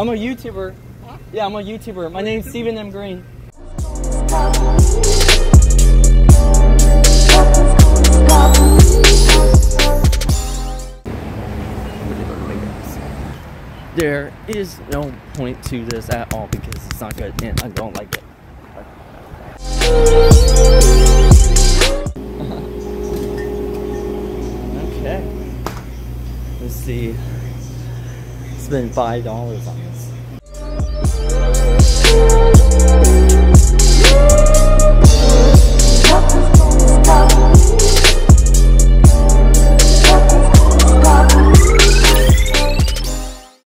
I'm a YouTuber. Yeah, I'm a YouTuber. My name's Stephen M. Green. There is no point to this at all because it's not good and I don't like it. okay. Let's see. Spend five dollars on this.